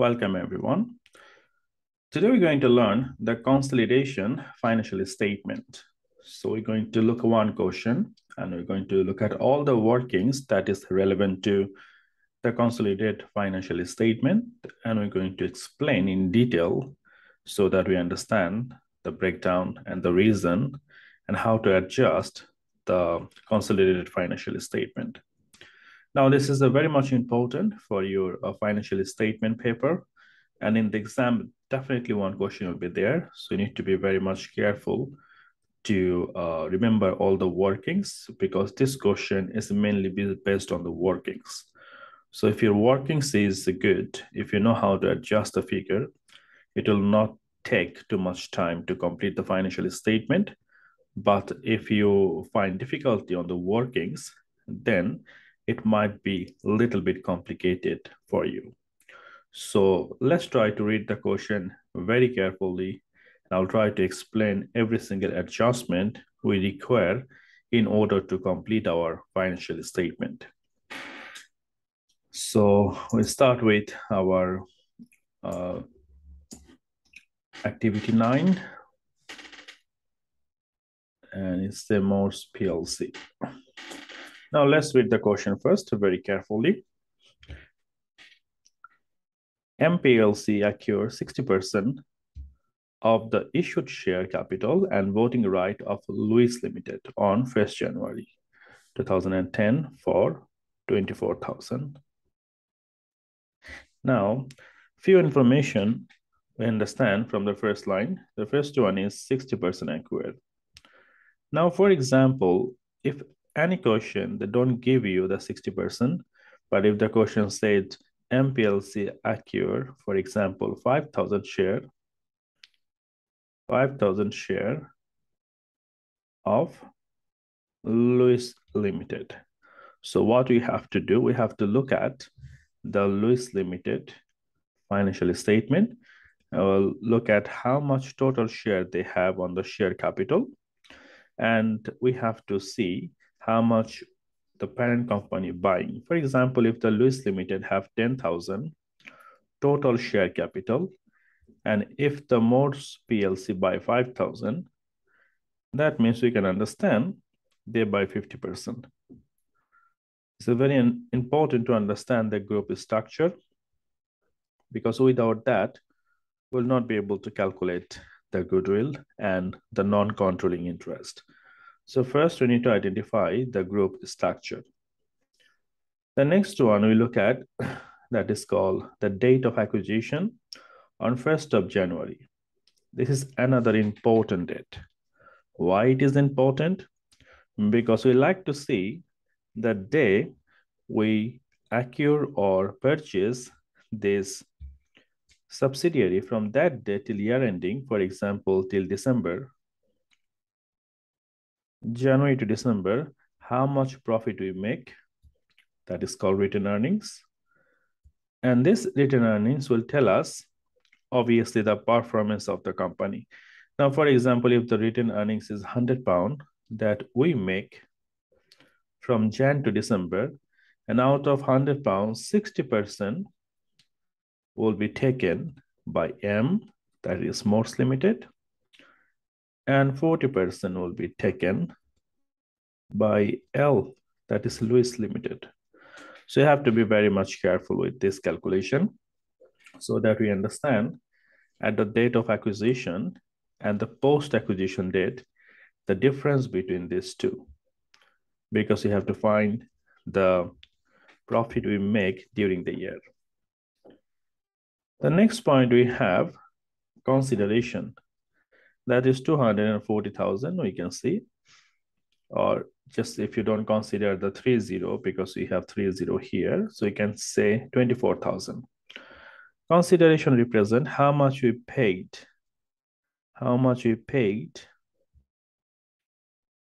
Welcome, everyone. Today, we're going to learn the consolidation financial statement. So we're going to look at one question, and we're going to look at all the workings that is relevant to the consolidated financial statement, and we're going to explain in detail so that we understand the breakdown and the reason and how to adjust the consolidated financial statement. Now, this is a very much important for your uh, financial statement paper. And in the exam, definitely one question will be there. So you need to be very much careful to uh, remember all the workings because this question is mainly based on the workings. So if your workings is good, if you know how to adjust the figure, it will not take too much time to complete the financial statement. But if you find difficulty on the workings, then it might be a little bit complicated for you. So let's try to read the question very carefully. And I'll try to explain every single adjustment we require in order to complete our financial statement. So we start with our uh, activity nine, and it's the Morse PLC. Now let's read the question first very carefully. MPLC acquires 60% of the issued share capital and voting right of Lewis Limited on 1st January 2010 for 24,000. Now, few information we understand from the first line. The first one is 60% acquired. Now, for example, if any question, they don't give you the 60%, but if the question said MPLC acquire, for example, 5,000 share, 5,000 share of Lewis Limited. So what we have to do, we have to look at the Lewis Limited financial statement. We'll look at how much total share they have on the share capital. And we have to see how much the parent company buying. For example, if the Lewis Limited have 10,000 total share capital, and if the Morse PLC buy 5,000, that means we can understand they buy 50%. It's very important to understand the group structure because without that, we'll not be able to calculate the goodwill and the non-controlling interest. So first we need to identify the group structure. The next one we look at that is called the date of acquisition on 1st of January. This is another important date. Why it is important? Because we like to see the day we acquire or purchase this subsidiary from that day till year ending, for example, till December January to December, how much profit we make. That is called retained earnings. And this retained earnings will tell us, obviously, the performance of the company. Now, for example, if the retained earnings is 100 pound that we make from Jan to December, and out of 100 pounds, 60% will be taken by M, that is Morse Limited, and 40% will be taken by L, that is Lewis Limited. So you have to be very much careful with this calculation so that we understand at the date of acquisition and the post-acquisition date, the difference between these two, because you have to find the profit we make during the year. The next point we have consideration that is 240,000 we can see. Or just if you don't consider the 30 because we have 30 here so you can say 24,000 consideration represent how much we paid. How much we paid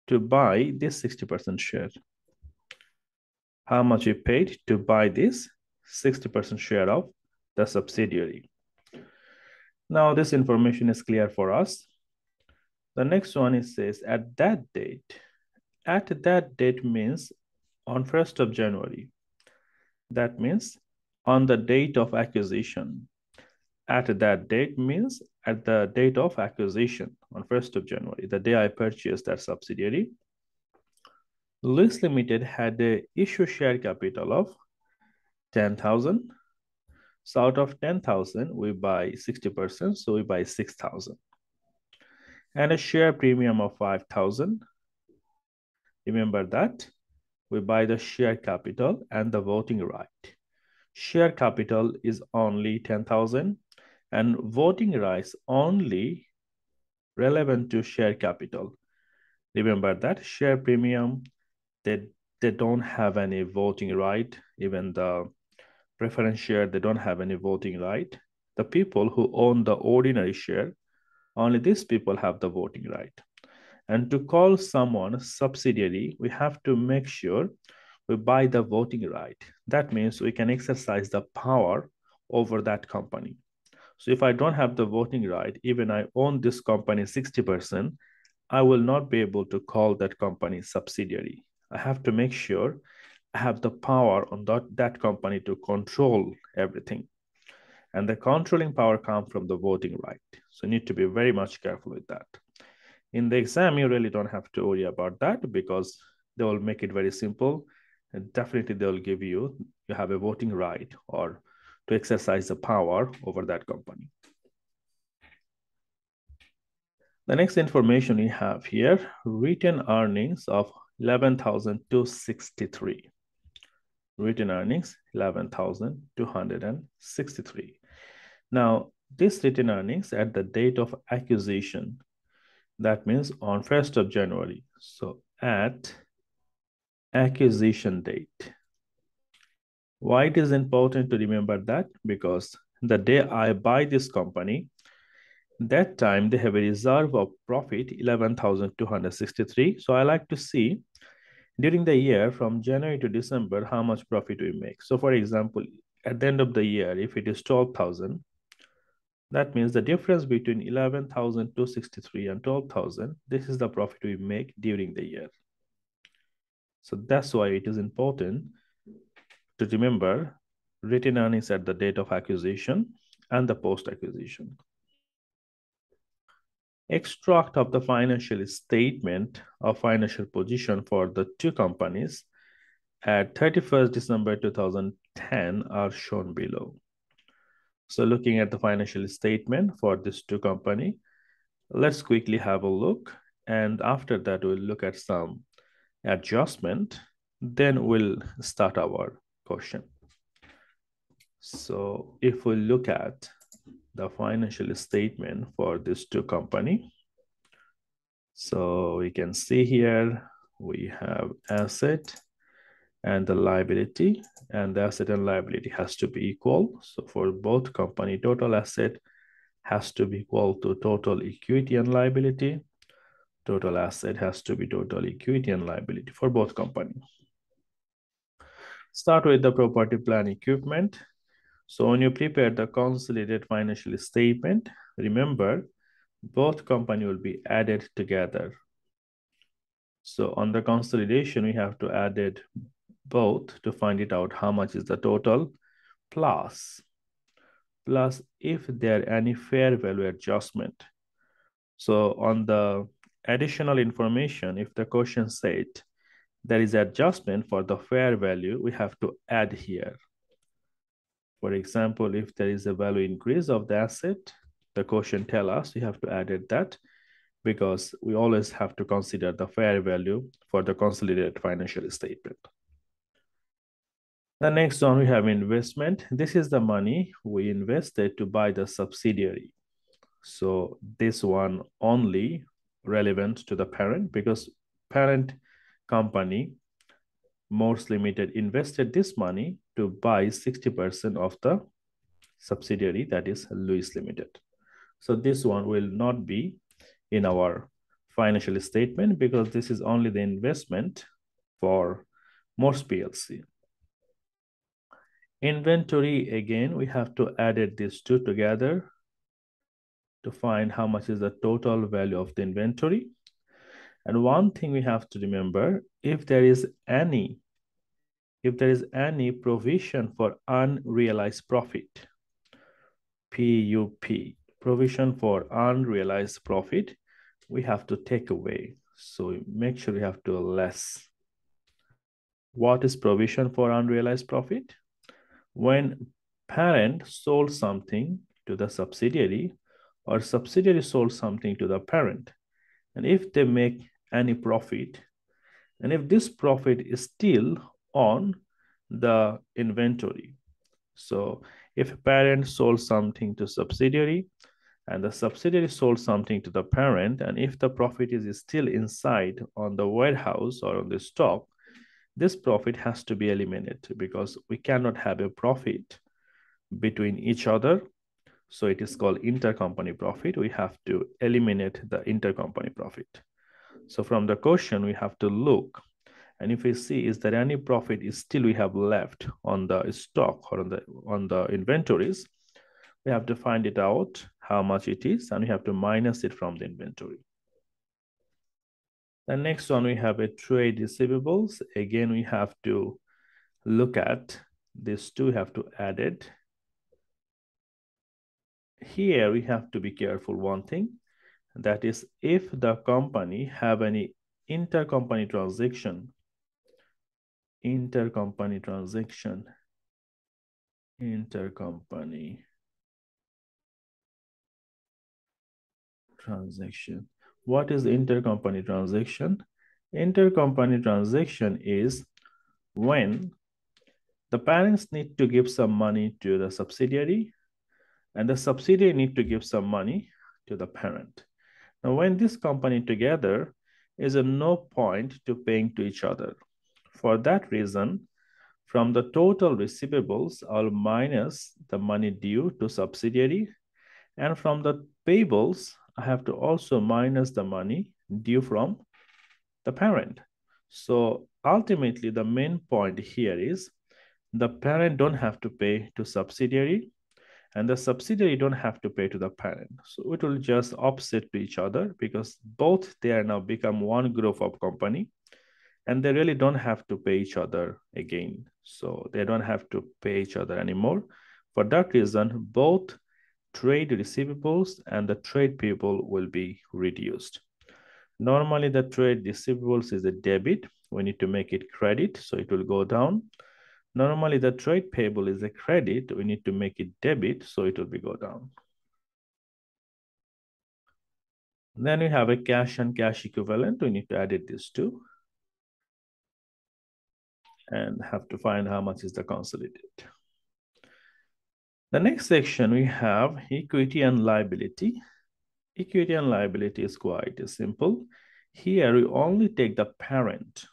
to buy this 60% share. How much we paid to buy this 60% share of the subsidiary. Now this information is clear for us the next one is says at that date. At that date means on 1st of January. That means on the date of acquisition. at that date means at the date of acquisition on 1st of January, the day I purchased that subsidiary. Lewis Limited had a issue share capital of 10,000. So out of 10,000, we buy 60%, so we buy 6,000. And a share premium of 5,000. Remember that we buy the share capital and the voting right. Share capital is only 10,000 and voting rights only relevant to share capital. Remember that share premium, they, they don't have any voting right. Even the preference share, they don't have any voting right. The people who own the ordinary share, only these people have the voting right. And to call someone subsidiary, we have to make sure we buy the voting right. That means we can exercise the power over that company. So if I don't have the voting right, even I own this company 60%, I will not be able to call that company subsidiary. I have to make sure I have the power on that, that company to control everything. And the controlling power comes from the voting right. So you need to be very much careful with that. In the exam, you really don't have to worry about that because they will make it very simple. And definitely they'll give you, you have a voting right or to exercise the power over that company. The next information we have here, written earnings of 11,263. Written earnings, 11,263. Now, this written earnings at the date of acquisition, that means on 1st of January. So at acquisition date. Why it is important to remember that? Because the day I buy this company, that time they have a reserve of profit 11,263. So I like to see during the year from January to December how much profit we make. So for example, at the end of the year, if it is 12,000, that means the difference between 11,263 and 12,000, this is the profit we make during the year. So that's why it is important to remember written earnings at the date of acquisition and the post-acquisition. Extract of the financial statement of financial position for the two companies at 31st December 2010 are shown below. So looking at the financial statement for this two company, let's quickly have a look. And after that, we'll look at some adjustment. Then we'll start our question. So if we look at the financial statement for this two company, so we can see here we have asset and the liability and the asset and liability has to be equal. So for both company, total asset has to be equal to total equity and liability. Total asset has to be total equity and liability for both companies. Start with the property plant equipment. So when you prepare the consolidated financial statement, remember both company will be added together. So on the consolidation, we have to add it both to find it out how much is the total plus plus if there are any fair value adjustment. So on the additional information, if the question said there is adjustment for the fair value we have to add here. For example, if there is a value increase of the asset, the question tell us we have to add it that because we always have to consider the fair value for the consolidated financial statement. The next one we have investment. This is the money we invested to buy the subsidiary. So this one only relevant to the parent because parent company, Morse Limited, invested this money to buy 60% of the subsidiary that is Lewis Limited. So this one will not be in our financial statement because this is only the investment for Morse PLC. Inventory, again, we have to add it these two together to find how much is the total value of the inventory. And one thing we have to remember, if there is any, if there is any provision for unrealized profit, PUP, provision for unrealized profit, we have to take away. So make sure we have to less. What is provision for unrealized profit? When parent sold something to the subsidiary or subsidiary sold something to the parent, and if they make any profit, and if this profit is still on the inventory. So if parent sold something to subsidiary and the subsidiary sold something to the parent, and if the profit is still inside on the warehouse or on the stock, this profit has to be eliminated because we cannot have a profit between each other. So it is called intercompany profit. We have to eliminate the intercompany profit. So from the question, we have to look. And if we see, is there any profit is still we have left on the stock or on the, on the inventories, we have to find it out how much it is, and we have to minus it from the inventory. The next one, we have a trade receivables. Again, we have to look at these two, have to add it. Here, we have to be careful one thing. That is, if the company have any intercompany transaction, intercompany transaction, intercompany transaction. What is intercompany transaction? Intercompany transaction is when the parents need to give some money to the subsidiary and the subsidiary need to give some money to the parent. Now, when this company together is a no point to paying to each other. For that reason, from the total receivables, I'll minus the money due to subsidiary. And from the payables, I have to also minus the money due from the parent. So ultimately, the main point here is the parent don't have to pay to subsidiary and the subsidiary don't have to pay to the parent. So it will just offset to each other because both they are now become one group of company and they really don't have to pay each other again. So they don't have to pay each other anymore. For that reason, both trade receivables and the trade payable will be reduced. Normally the trade receivables is a debit. We need to make it credit, so it will go down. Normally the trade payable is a credit. We need to make it debit, so it will be go down. Then we have a cash and cash equivalent. We need to add it these two. And have to find how much is the consolidated. The next section we have equity and liability. Equity and liability is quite simple. Here we only take the parent.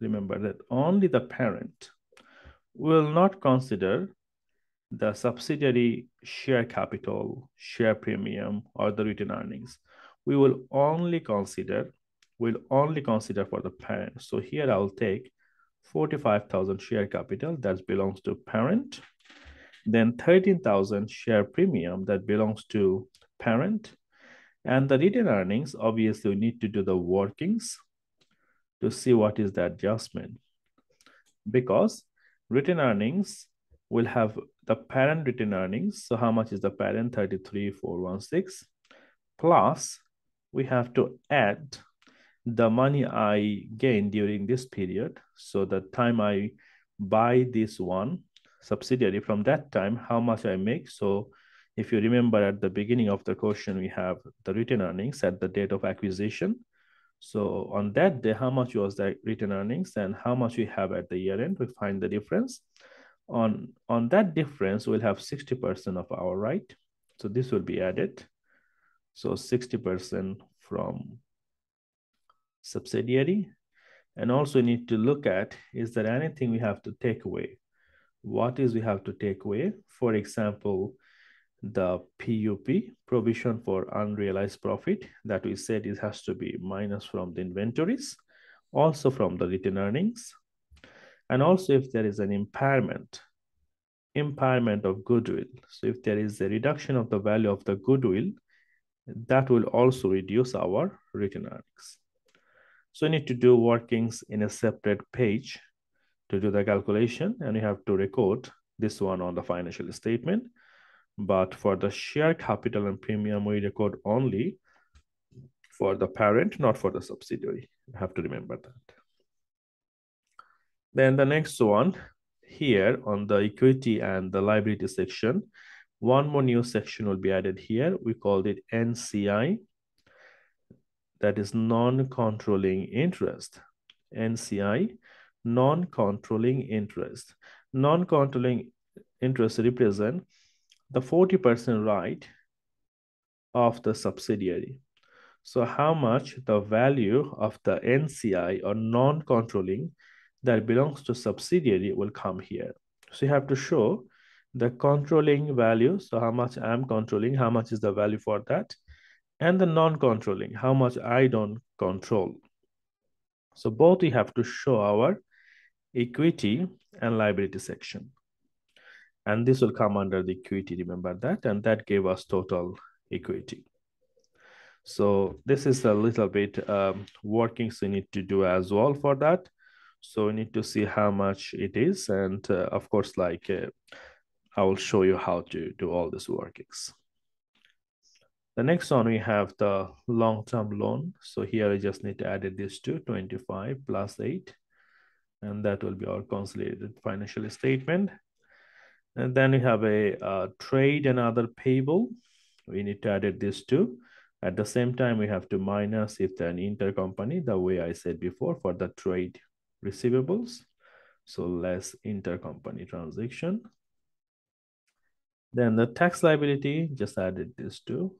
Remember that only the parent will not consider the subsidiary share capital, share premium, or the return earnings. We will only consider, will only consider for the parent. So here I'll take 45,000 share capital that belongs to parent then 13,000 share premium that belongs to parent. And the retained earnings, obviously we need to do the workings to see what is the adjustment. Because retained earnings will have the parent retained earnings. So how much is the parent? 33,416. Plus we have to add the money I gained during this period. So the time I buy this one subsidiary from that time, how much I make. So if you remember at the beginning of the question, we have the retained earnings at the date of acquisition. So on that day, how much was the retained earnings and how much we have at the year end, we find the difference. On, on that difference, we'll have 60% of our right. So this will be added. So 60% from subsidiary. And also need to look at, is there anything we have to take away? What is we have to take away. For example, the PUP, provision for unrealized profit, that we said it has to be minus from the inventories, also from the retained earnings. And also if there is an impairment, impairment of goodwill. So if there is a reduction of the value of the goodwill, that will also reduce our written earnings. So we need to do workings in a separate page to do the calculation and you have to record this one on the financial statement. But for the share capital and premium, we record only for the parent, not for the subsidiary. You have to remember that. Then the next one here on the equity and the liability section, one more new section will be added here. We called it NCI. That is non-controlling interest. NCI, non-controlling interest. Non-controlling interest represent the 40% right of the subsidiary. So how much the value of the NCI or non-controlling that belongs to subsidiary will come here. So you have to show the controlling value. So how much I'm controlling, how much is the value for that? And the non-controlling, how much I don't control. So both we have to show our equity and liability section. And this will come under the equity, remember that? And that gave us total equity. So this is a little bit um, workings we need to do as well for that. So we need to see how much it is. And uh, of course, like uh, I will show you how to do all these workings. The next one, we have the long-term loan. So here I just need to add this to 25 plus 8. And that will be our consolidated financial statement. And then we have a trade and other payable. We need to add this to. At the same time, we have to minus if an intercompany, the way I said before for the trade receivables. So less intercompany transaction. Then the tax liability, just added this to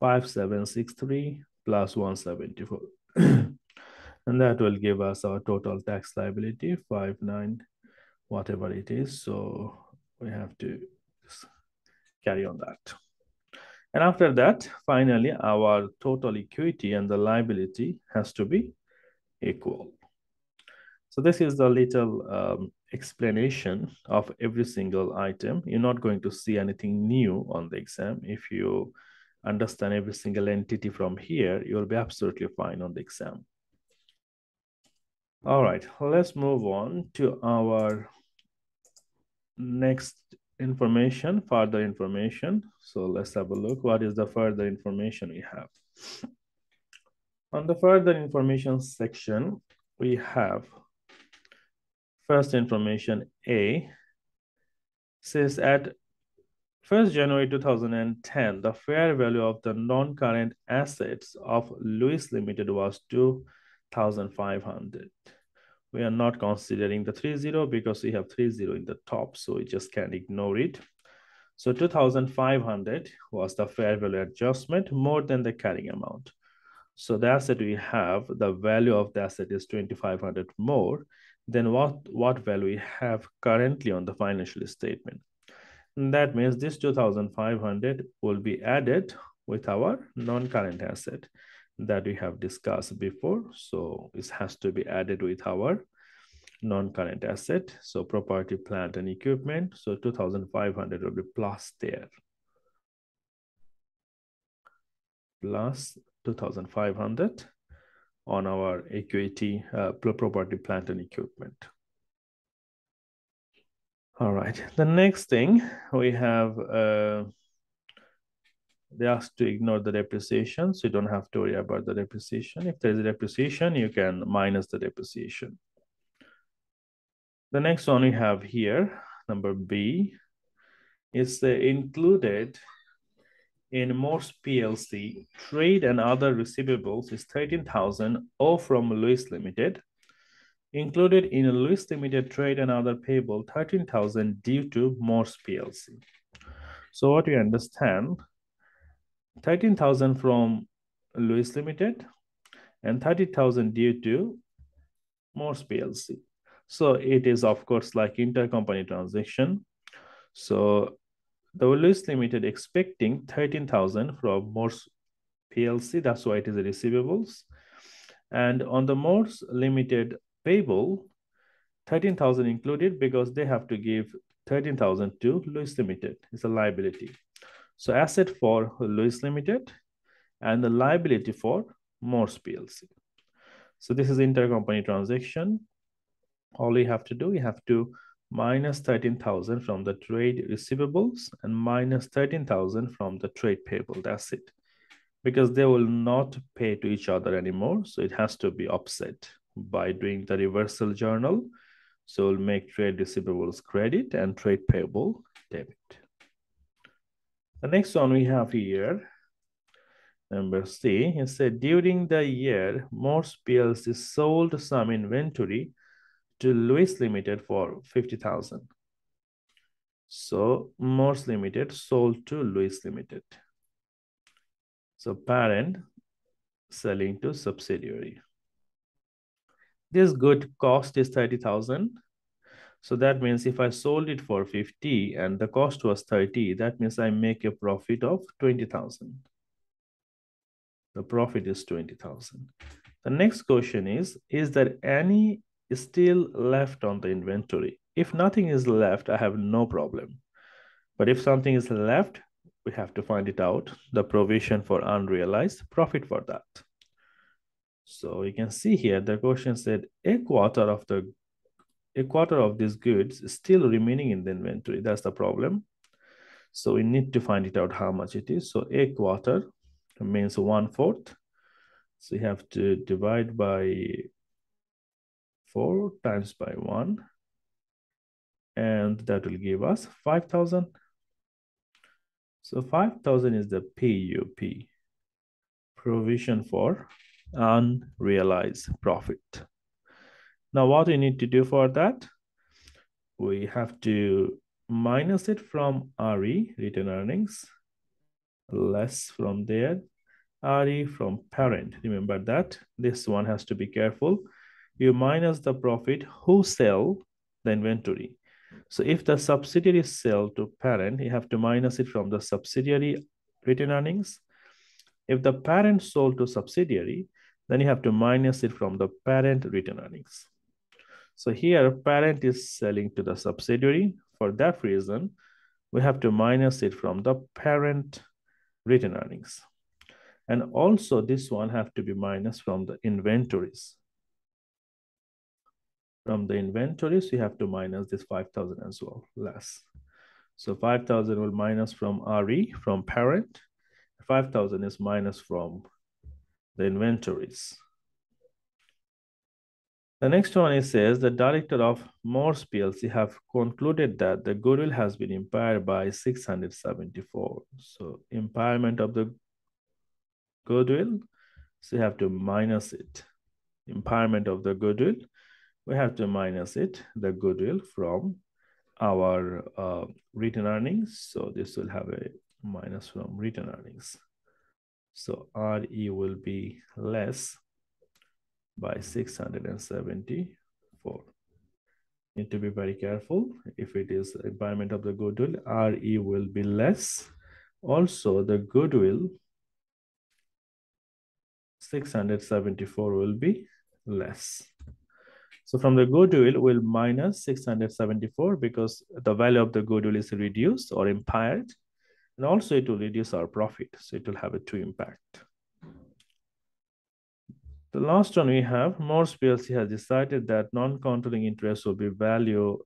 5763 plus 174. and that will give us our total tax liability, 59, whatever it is. So we have to carry on that. And after that, finally, our total equity and the liability has to be equal. So this is the little um, explanation of every single item. You're not going to see anything new on the exam. If you understand every single entity from here, you'll be absolutely fine on the exam. All right, let's move on to our next information, further information. So let's have a look. What is the further information we have? On the further information section, we have first information A says at 1st January 2010, the fair value of the non-current assets of Lewis Limited was 2,500. We are not considering the 30 because we have 30 in the top, so we just can't ignore it. So 2,500 was the fair value adjustment more than the carrying amount. So the asset we have, the value of the asset is 2,500 more than what, what value we have currently on the financial statement. And that means this 2,500 will be added with our non-current asset that we have discussed before. So this has to be added with our non-current asset. So property, plant, and equipment. So 2,500 will be plus there. Plus 2,500 on our equity uh, property, plant, and equipment. All right, the next thing we have, uh, they ask to ignore the depreciation, so you don't have to worry about the depreciation. If there's a depreciation, you can minus the depreciation. The next one we have here, number B, is the included in Morse PLC, trade and other receivables is 13,000 all from Lewis Limited. Included in Lewis Limited trade and other payable, 13,000 due to Morse PLC. So what we understand, 13,000 from Lewis Limited and 30,000 due to Morse PLC. So it is, of course, like intercompany transaction. So the Lewis Limited expecting 13,000 from Morse PLC. That's why it is receivables. And on the Morse Limited payable, 13,000 included because they have to give 13,000 to Lewis Limited. It's a liability. So asset for Lewis Limited and the liability for Morse PLC. So this is intercompany transaction. All you have to do, you have to minus 13,000 from the trade receivables and minus 13,000 from the trade payable. That's it. Because they will not pay to each other anymore. So it has to be offset by doing the reversal journal. So we'll make trade receivables credit and trade payable debit. The next one we have here, number C, it said during the year, Morse PLC sold some inventory to Lewis Limited for 50,000. So Morse Limited sold to Lewis Limited. So parent selling to subsidiary. This good cost is 30,000. So that means if I sold it for 50 and the cost was 30, that means I make a profit of 20,000. The profit is 20,000. The next question is, is there any still left on the inventory? If nothing is left, I have no problem. But if something is left, we have to find it out, the provision for unrealized profit for that. So you can see here, the question said a quarter of the a quarter of these goods still remaining in the inventory. That's the problem. So we need to find it out how much it is. So a quarter means one fourth. So you have to divide by four times by one. And that will give us 5,000. So 5,000 is the PUP, provision for unrealized profit. Now what we need to do for that? We have to minus it from RE, retained earnings, less from there, RE from parent. Remember that. This one has to be careful. You minus the profit who sell the inventory. So if the subsidiary sell to parent, you have to minus it from the subsidiary retained earnings. If the parent sold to subsidiary, then you have to minus it from the parent retained earnings. So here parent is selling to the subsidiary. For that reason, we have to minus it from the parent written earnings. And also this one have to be minus from the inventories. From the inventories, we have to minus this 5,000 as well, less. So 5,000 will minus from RE, from parent. 5,000 is minus from the inventories. The next one it says the director of Morse PLC have concluded that the goodwill has been impaired by 674. So impairment of the goodwill, so you have to minus it. Impairment of the goodwill, we have to minus it, the goodwill from our uh, earnings. So this will have a minus from retained earnings. So RE will be less by 674. Need to be very careful. If it is impairment of the goodwill, RE will be less. Also, the goodwill 674 will be less. So from the goodwill, we'll minus 674 because the value of the goodwill is reduced or impaired. And also it will reduce our profit. So it will have a two impact. The last one we have, Morse PLC has decided that non-controlling interest will be valued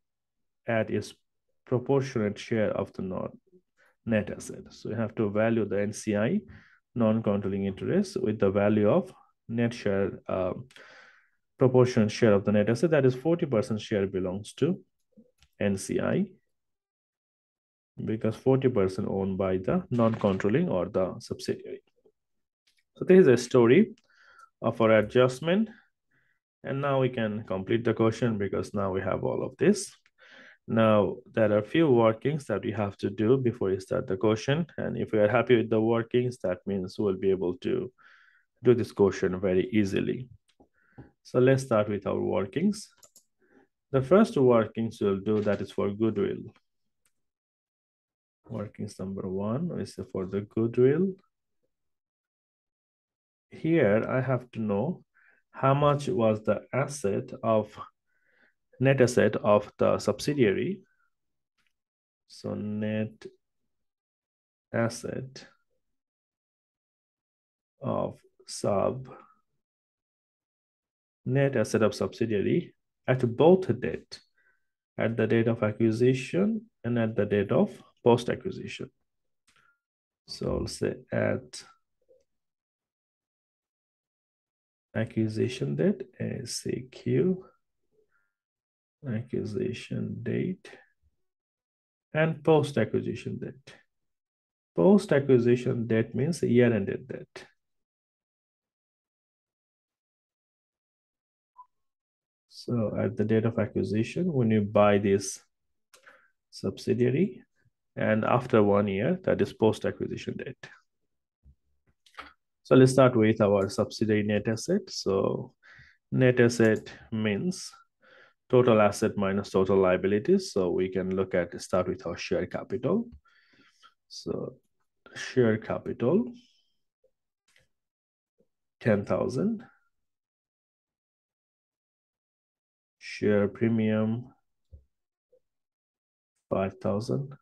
at its proportionate share of the net asset. So you have to value the NCI, non-controlling interest, with the value of net share, uh, proportionate share of the net asset. That is 40% share belongs to NCI because 40% owned by the non-controlling or the subsidiary. So this is a story Uh, of our adjustment. And now we can complete the question because now we have all of this. Now, there are a few workings that we have to do before we start the question. And if we are happy with the workings, that means we'll be able to do this question very easily. So let's start with our workings. The first workings we'll do that is for goodwill. Workings number one is for the goodwill here I have to know how much was the asset of net asset of the subsidiary. So net asset of sub net asset of subsidiary at both date at the date of acquisition and at the date of post acquisition. So I'll say at acquisition date, ACQ, acquisition date, and post acquisition date. Post acquisition date means year ended date. So at the date of acquisition, when you buy this subsidiary, and after one year, that is post-acquisition date. So let's start with our subsidiary net asset. So net asset means total asset minus total liabilities. So we can look at start with our share capital. So share capital, 10,000. Share premium, 5,000.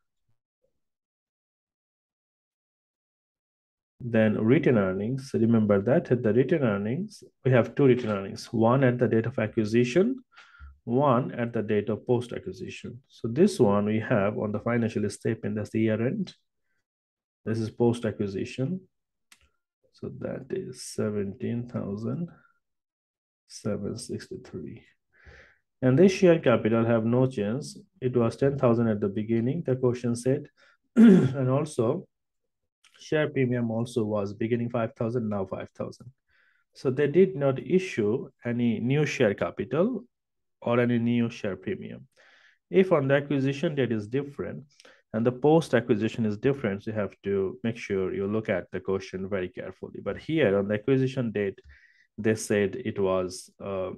Then retained earnings, remember that at the retained earnings, we have two retained earnings, one at the date of acquisition, one at the date of post-acquisition. So this one we have on the financial statement, that's the year end. This is post-acquisition. So that is 17,763. And this share capital have no change. It was 10,000 at the beginning, the question said. and also share premium also was beginning 5,000, now 5,000. So they did not issue any new share capital or any new share premium. If on the acquisition date is different and the post acquisition is different, you have to make sure you look at the question very carefully. But here on the acquisition date, they said it was uh,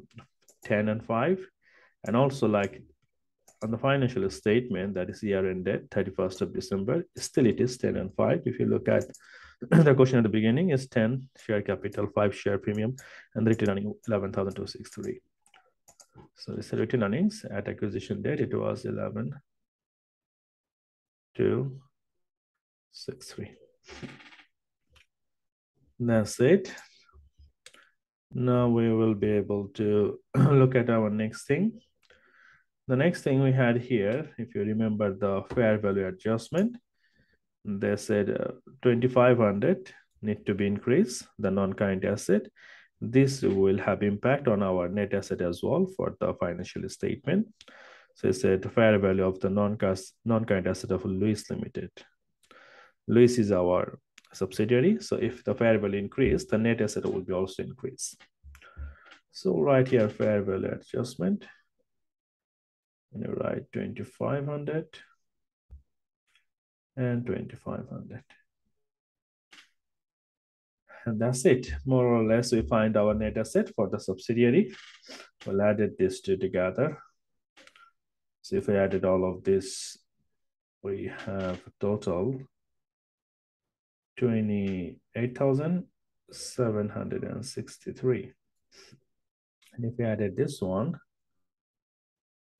10 and 5. And also like on the financial statement that is year ended 31st of December, still it is 10 and 5. If you look at the question at the beginning is 10 share capital, 5 share premium, and the retained earning 11,263. So this is retained earnings at acquisition date, it was 11 2 6 3. That's it. Now we will be able to look at our next thing. The next thing we had here, if you remember the fair value adjustment, they said uh, 2500 need to be increased, the non-current asset. This will have impact on our net asset as well for the financial statement. So it said fair value of the non-current asset of Lewis Limited. Lewis is our subsidiary. So if the fair value increase, the net asset will be also increased. So right here, fair value adjustment and you write 2500 and 2500 and that's it. More or less we find our net asset for the subsidiary. We'll add this two together. So if we added all of this we have total 28,763 and if we added this one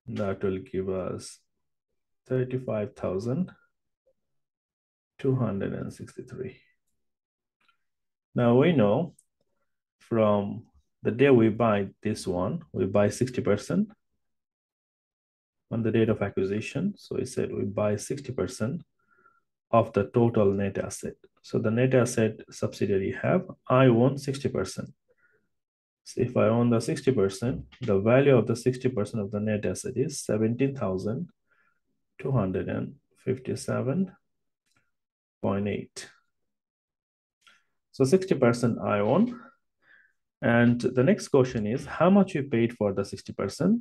that will give us 35,263. Now we know from the day we buy this one, we buy 60% on the date of acquisition. So we said we buy 60% of the total net asset. So the net asset subsidiary have, I own 60%. So if I own the 60%, the value of the 60% of the net asset is 17,257.8. So 60% I own. And the next question is how much you paid for the 60%?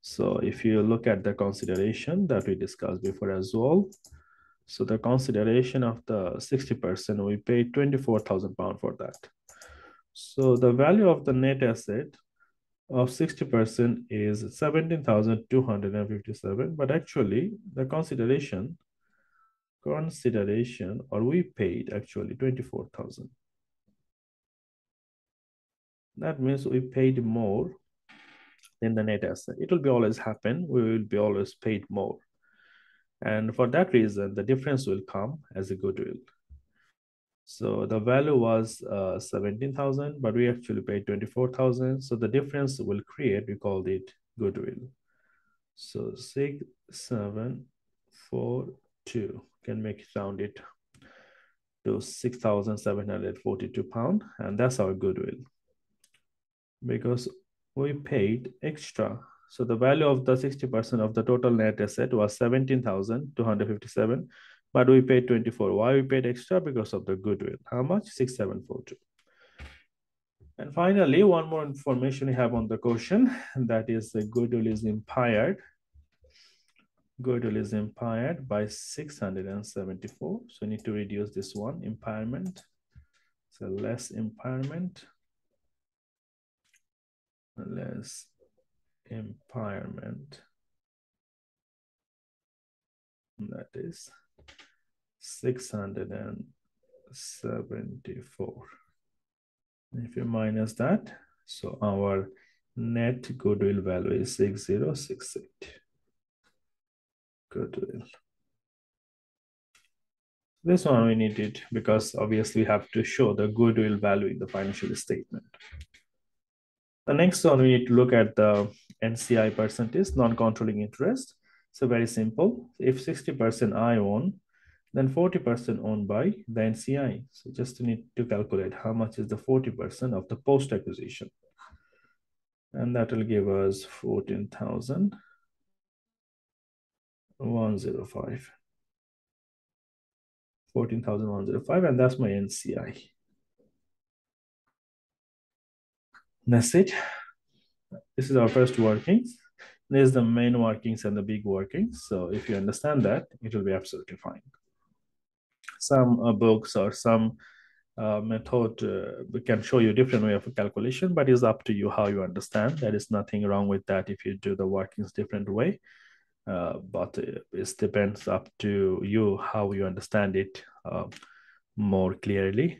So if you look at the consideration that we discussed before as well, so the consideration of the 60%, we paid 24,000 pounds for that. So the value of the net asset of 60% is 17,257, but actually the consideration, consideration, or we paid actually 24,000. That means we paid more than the net asset. It will be always happen. We will be always paid more. And for that reason, the difference will come as a goodwill. So the value was uh, 17,000, but we actually paid 24,000. So the difference will create, we called it goodwill. So six, seven, four, two. Can make it round it to 6,742 pound. And that's our goodwill. Because we paid extra. So the value of the 60% of the total net asset was 17,257, but we paid 24. Why we paid extra? Because of the goodwill. How much? 6742. And finally, one more information we have on the question, that is the goodwill is impaired. Goodwill is impaired by 674. So we need to reduce this one, impairment. So less impairment, less impairment. That is 674. If you minus that, so our net goodwill value is 6068. Goodwill. This one we need it because obviously we have to show the goodwill value in the financial statement. The next one, we need to look at the NCI percentage, non-controlling interest. So very simple. If 60% I own, then 40% owned by the NCI. So just need to calculate how much is the 40% of the post-acquisition. And that will give us 14,105. 14,105 and that's my NCI. That's it. This is our first workings. There's the main workings and the big workings. So if you understand that, it will be absolutely fine. Some uh, books or some uh, method uh, can show you different way of calculation, but it's up to you how you understand. There is nothing wrong with that if you do the workings different way. Uh, but it depends up to you how you understand it uh, more clearly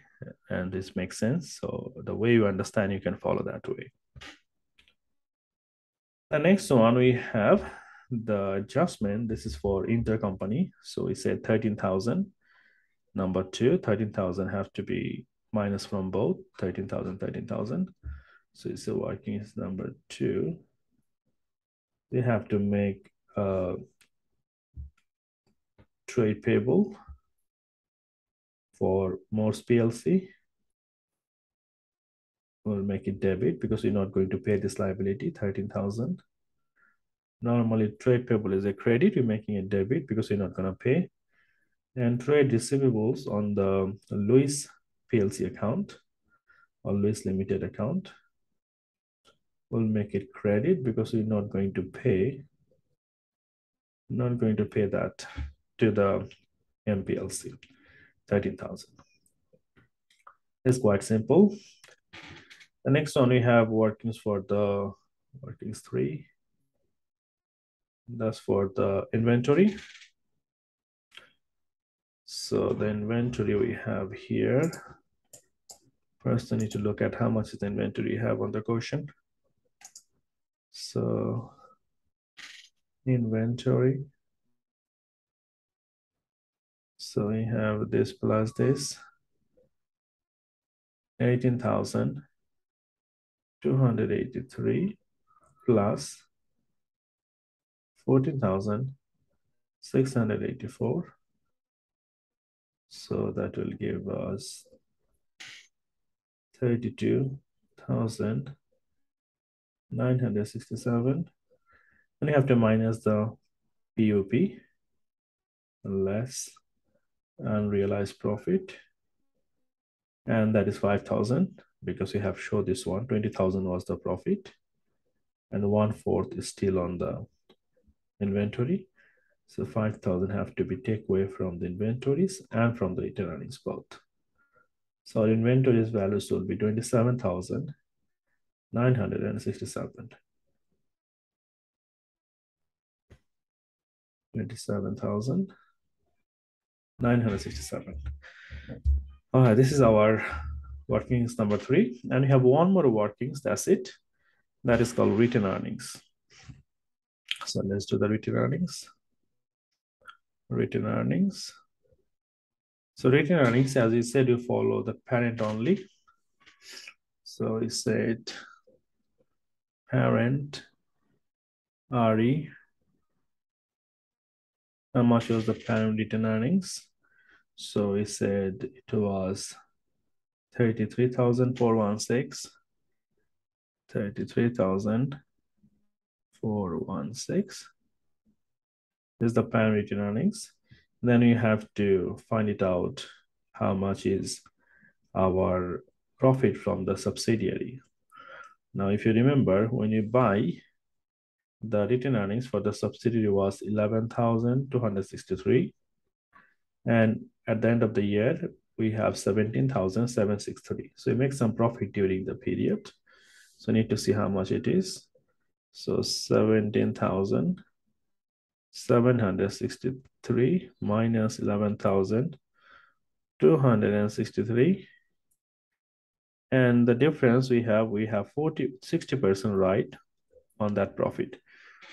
and this makes sense. So the way you understand, you can follow that way. The next one we have the adjustment. This is for intercompany. So we said 13,000. Number two, 13,000 have to be minus from both 13,000, 13,000. So it's a working is number two. They have to make a trade payable for Morse PLC. We'll make it debit because we're not going to pay this liability, 13,000. Normally trade payable is a credit, we're making a debit because we're not gonna pay. And trade receivables on the Lewis PLC account or Lewis Limited account. We'll make it credit because we're not going to pay, not going to pay that to the MPLC. 13,000. It's quite simple. The next one we have workings for the workings three. That's for the inventory. So the inventory we have here. First, I need to look at how much is the inventory you have on the quotient. So inventory so we have this plus this, 18,283 plus 14,684. So that will give us 32,967. And you have to minus the POP less unrealized profit. And that is 5,000 because we have showed this one, 20,000 was the profit. And one fourth is still on the inventory. So 5,000 have to be take away from the inventories and from the retained earnings both. So our inventories values will be 27,967. 27,000 967. All right, this is our workings number three. And we have one more workings, that's it. That is called retained earnings. So let's do the retained earnings. Retained earnings. So retained earnings, as we said, you follow the parent only. So we said parent RE how much was the parent retained earnings? So we said it was 33,416. 33,416 is the parent retained earnings. Then we have to find it out how much is our profit from the subsidiary. Now, if you remember, when you buy, the retained earnings for the subsidiary was 11,263. And at the end of the year, we have 17,763. So we make some profit during the period. So I need to see how much it is. So 17,763 minus 11,263 and the difference we have, we have 40, 60% right on that profit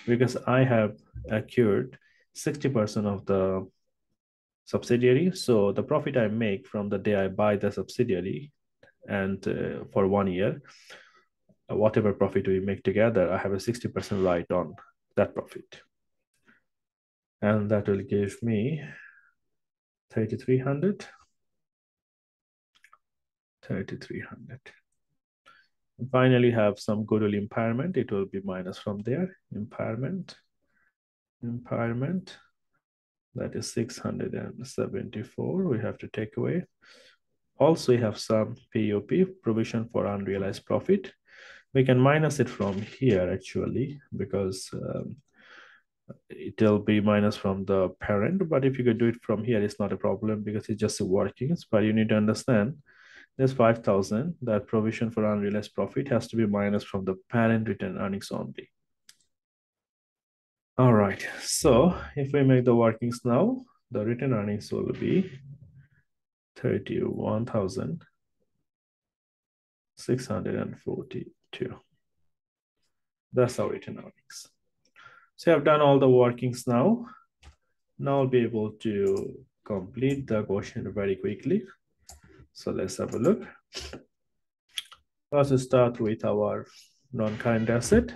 because I have accrued 60% of the subsidiary. So the profit I make from the day I buy the subsidiary and uh, for one year, whatever profit we make together, I have a 60% right on that profit. And that will give me 3,300. 3,300. Finally, have some goodwill impairment. It will be minus from there. Impairment, impairment. That is 674. We have to take away. Also, we have some POP, provision for unrealized profit. We can minus it from here actually because um, it'll be minus from the parent. But if you could do it from here, it's not a problem because it's just workings. But you need to understand there's 5,000. That provision for unrealized profit has to be minus from the parent retained earnings only. All right, so if we make the workings now, the retained earnings will be 31,642. That's our retained earnings. So I've done all the workings now. Now I'll be able to complete the question very quickly. So let's have a look. Let's start with our non-current asset.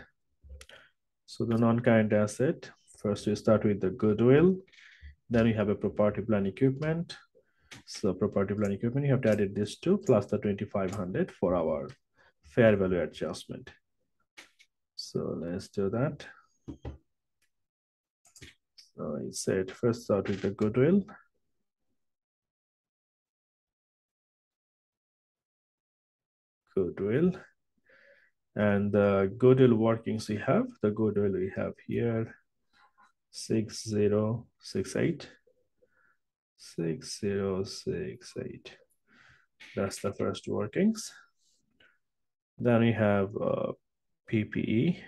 So the non-current asset, first we start with the goodwill. Then we have a property plant equipment. So property plant equipment, you have to add this to plus the 2500 for our fair value adjustment. So let's do that. So it said first start with the goodwill. goodwill. And the goodwill workings we have, the goodwill we have here, 6068. 6068. That's the first workings. Then we have uh, PPE.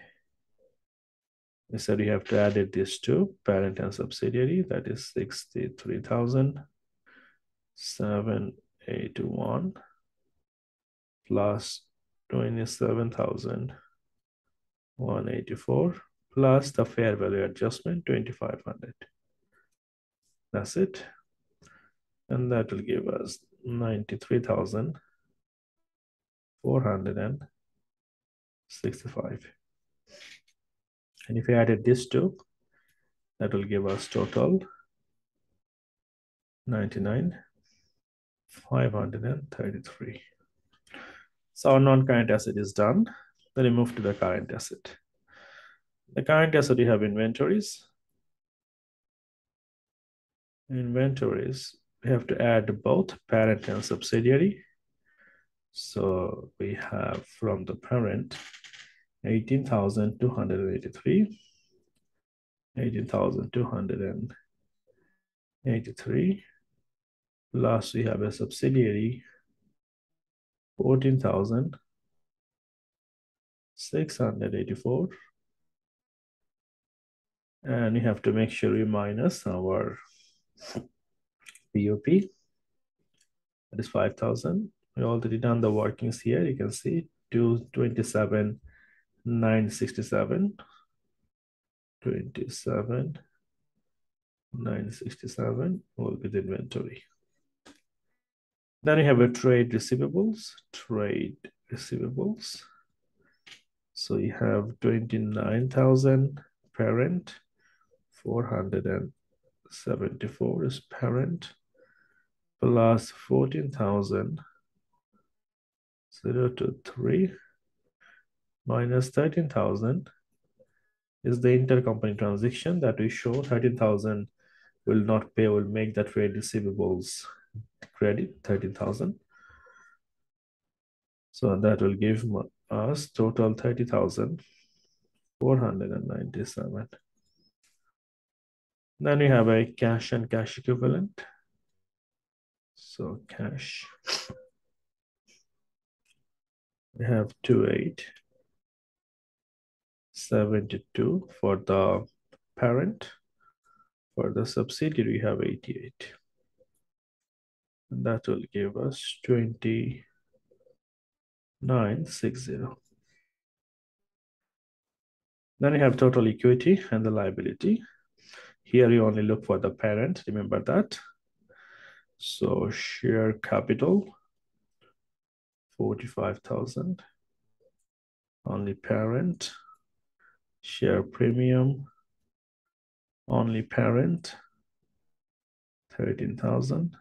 We said we have to add it this to parent and subsidiary. That is 63,781 plus 27,184 plus the fair value adjustment 2,500. That's it. And that will give us 93,465. And if we added this two, that will give us total 99, 533. So our non-current asset is done. Then we move to the current asset. The current asset, we have inventories. Inventories, we have to add both parent and subsidiary. So we have from the parent, 18,283, 18,283. Last, we have a subsidiary, 14,684. And we have to make sure we minus our POP. That is 5,000. We already done the workings here. You can see 227, 967. 27, 967 will be the inventory. Then we have a trade receivables, trade receivables. So you have 29,000 parent, 474 is parent. Plus 14,000 0 to 3 minus 13,000 is the intercompany transaction that we show. 13,000 will not pay will make that trade receivables credit 13,000 so that will give us total 30,497 then we have a cash and cash equivalent. So cash. We have 28 72 for the parent for the subsidiary we have 88 and that will give us 2960 then we have total equity and the liability here you only look for the parent remember that so share capital 45,000. Only parent. Share premium. Only parent. 13,000.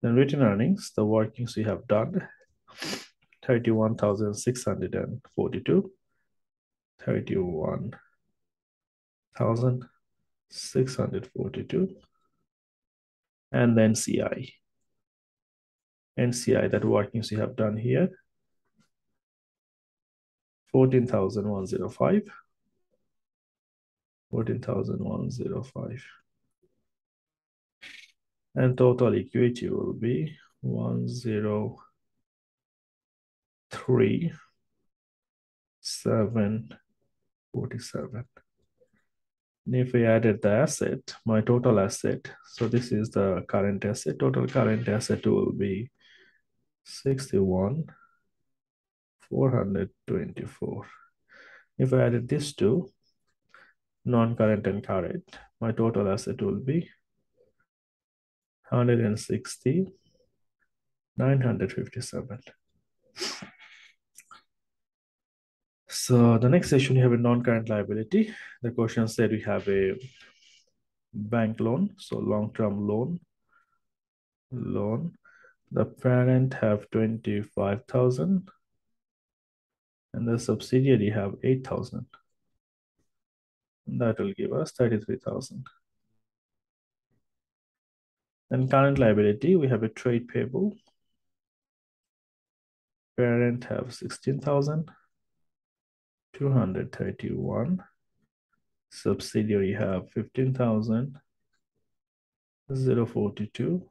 Then retained earnings, the workings we have done. 31,642. 31,642. And then CI. NCI that workings we have done here. 14,105. 14,105. And total equity will be 103, 747. And if we added the asset, my total asset, so this is the current asset, total current asset will be 61 424 if I added this to non-current and current my total asset will be 160 957 so the next section we have a non-current liability. The question said we have a bank loan so long-term loan loan. The parent have 25,000 and the subsidiary have 8,000. That will give us 33,000. And current liability, we have a trade payable. Parent have 16,231. Subsidiary have 15,000. 042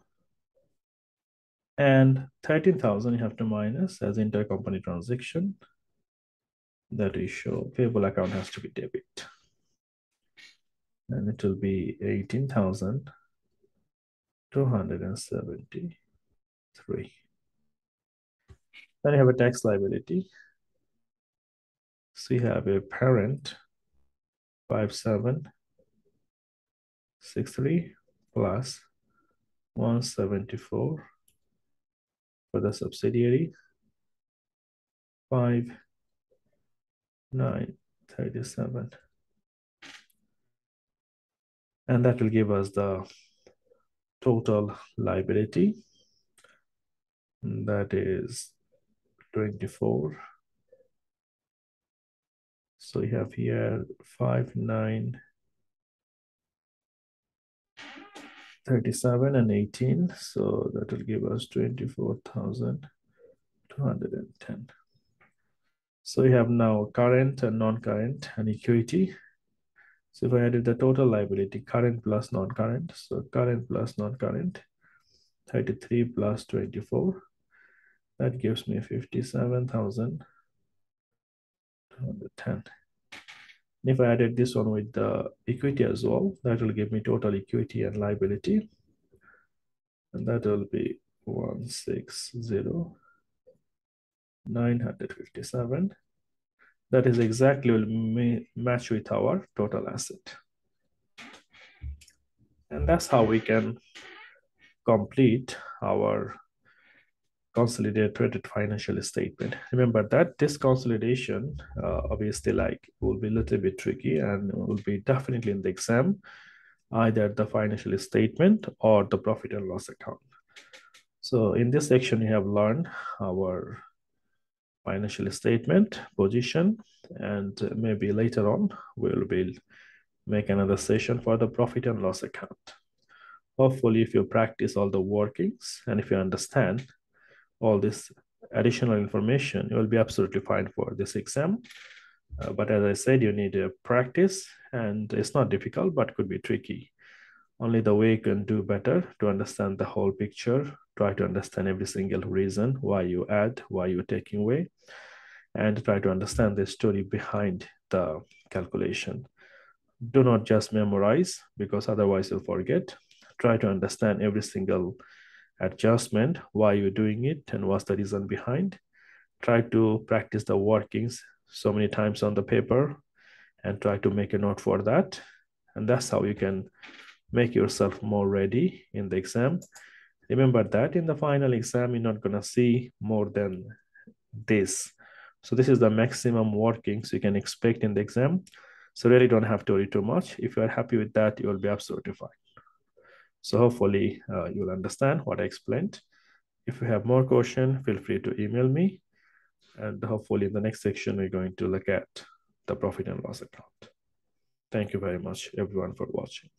and 13,000 you have to minus as intercompany transaction. That is show payable account has to be debit. And it will be 18,273. Then you have a tax liability. So you have a parent 5763 plus 174 for the subsidiary. 5, 9, hmm. 37. And that will give us the total liability. That is 24. So you have here 5, 9, 37 and 18. So that will give us 24,210. So we have now current and non-current and equity. So if I added the total liability, current plus non-current, so current plus non-current, 33 plus 24, that gives me 57,210. If I added this one with the equity as well, that will give me total equity and liability. And that will be 160, 957. That is exactly will match with our total asset. And that's how we can complete our consolidated financial statement. Remember that this consolidation, uh, obviously, like will be a little bit tricky and will be definitely in the exam. either the financial statement or the profit and loss account. So in this section, we have learned our financial statement position, and maybe later on, we'll be make another session for the profit and loss account. Hopefully, if you practice all the workings and if you understand all this additional information, you will be absolutely fine for this exam. Uh, but as I said, you need a practice and it's not difficult, but could be tricky. Only the way you can do better to understand the whole picture, try to understand every single reason why you add, why you're taking away, and try to understand the story behind the calculation. Do not just memorize because otherwise you'll forget. Try to understand every single adjustment, why you're doing it, and what's the reason behind. Try to practice the workings so many times on the paper and try to make a note for that. And that's how you can make yourself more ready in the exam. Remember that in the final exam, you're not gonna see more than this. So this is the maximum workings you can expect in the exam. So really don't have to worry too much. If you are happy with that, you will be absolutely fine. So hopefully uh, you'll understand what I explained. If you have more question, feel free to email me. And hopefully in the next section, we're going to look at the profit and loss account. Thank you very much, everyone, for watching.